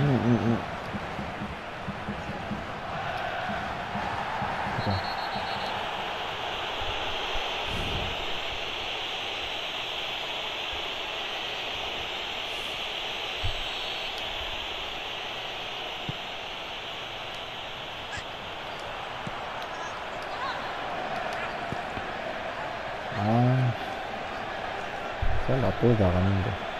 응, 응, 응. 가자. 아, 잘 나쁘지 않았는데.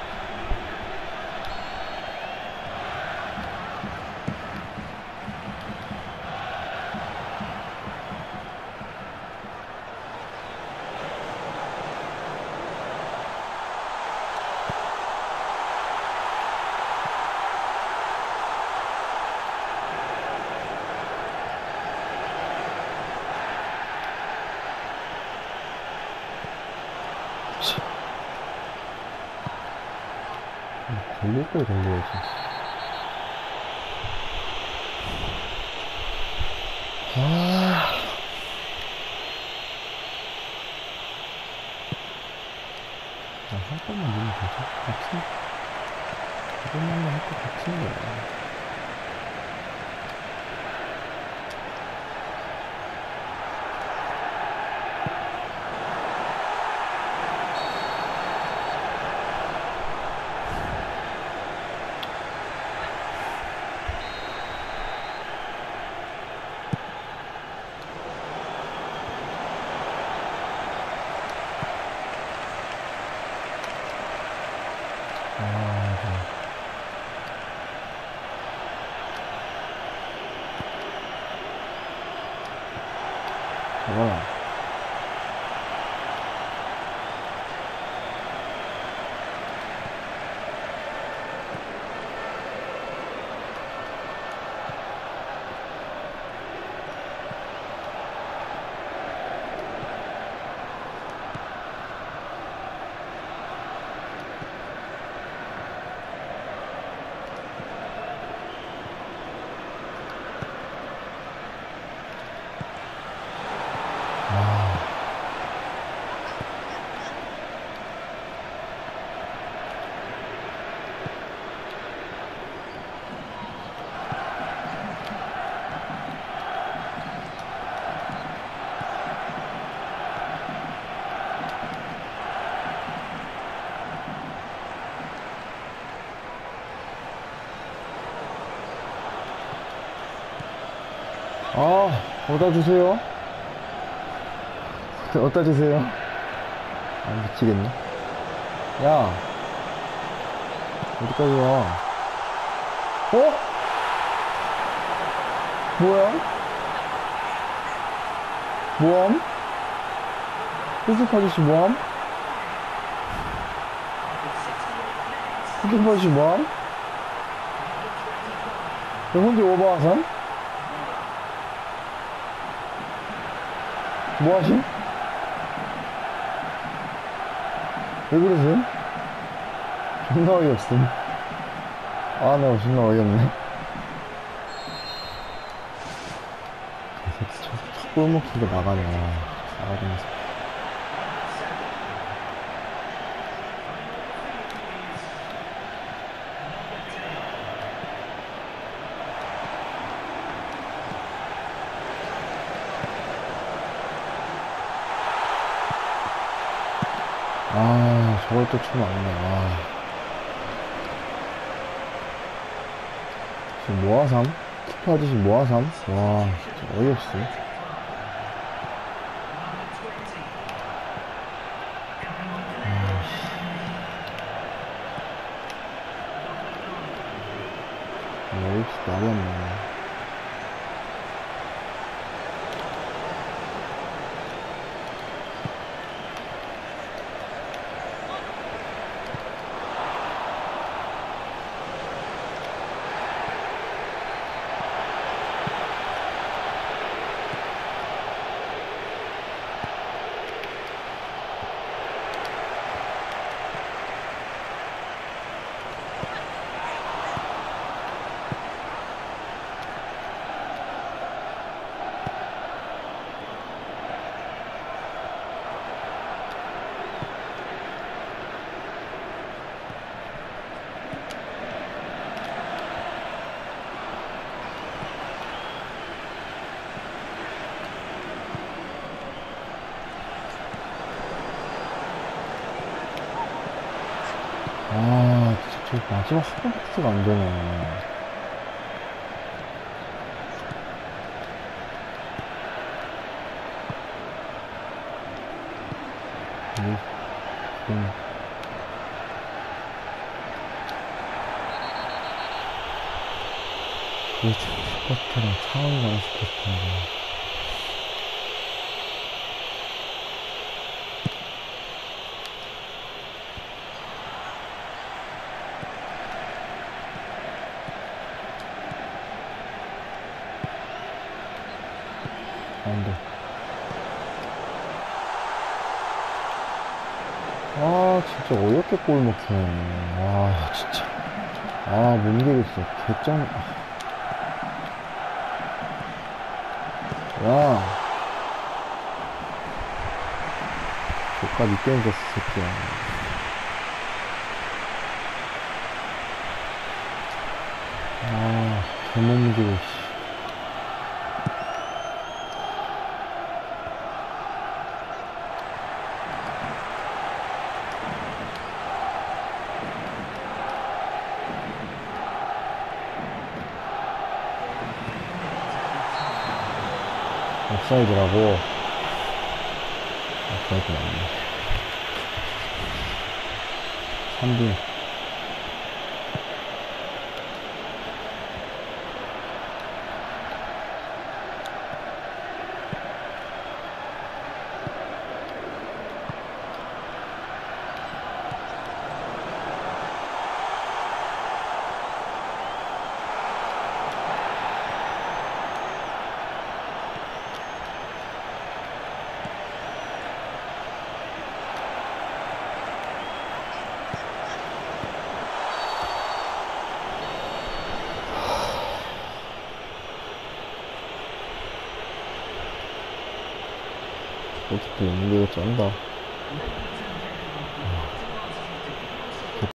걸릴 걸 걸려야지. 아. 아, 한 번만 넣으면 되죠? 같이. 이것만 할것 같은데. 아, Wow. 아, 어디다 주세요? 어디다 주세요? 아, 미치겠네. 야, 어디까지 와? 어? 뭐야? 뭐함? 후속 아저씨 뭐함? 후속 아저씨 뭐함? 왜 혼자 오버하삼? 뭐하심? 왜 그러세요? 존나 어이없음. 아, 나 존나 어이없네. 골목수가 나가냐. 나가면서. 아, 저걸 또안 돼. 아. 지금 모아삼? 키퍼 아저씨 모아삼? 와, 진짜 어이없어. 아이씨. 어이없어, 말이 안 나네. 마지막 한번 패스가 안 되네. 이, 음. 그게 스포트랑 차원이 가는 스포트인데. 안 돼. 아, 진짜 어이없게 골 먹히네. 아, 진짜. 아, 몸개겠어. 개짱. 야. 조카 밑게임 됐어, 새끼야. 아, 개몸개고, 씨. 옵사이드라고. 옵사이드 맞네. 3분. 어떻게 연계가 짠다.